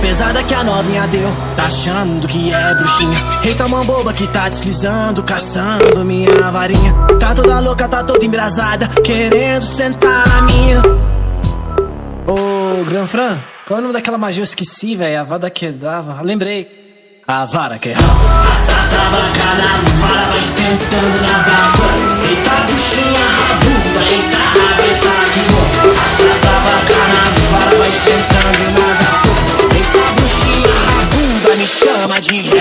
pesada que a novinha deu. Tá achando que é bruxinha? Eita mão boba que tá deslizando Caçando minha varinha. Tá toda louca, tá toda embrasada Querendo sentar na minha. Ô, Granfran, qual é o nome daquela magia? Eu esqueci, velho. A vada que dava. Lembrei. A vara que Rasta G.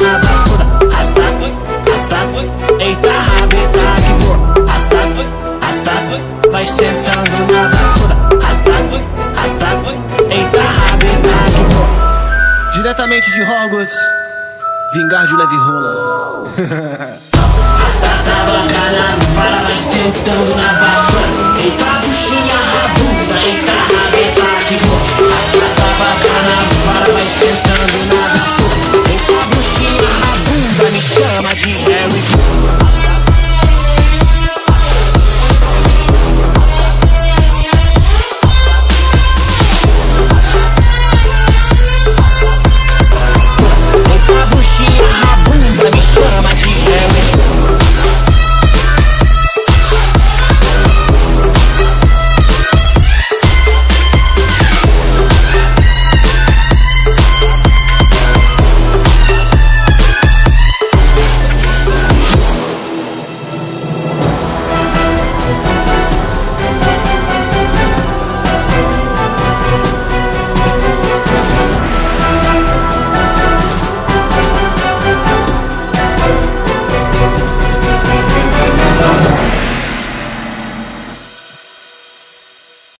na vassoura Rasta, rasta, eita rabeta que voa Rasta, rasta, vai sentando na vassoura Rasta, rasta, eita rabeta que voa Diretamente de Hogwarts. Vingar de leve rola. Rasta, trabalha na vai sentando na vassoura G. Eric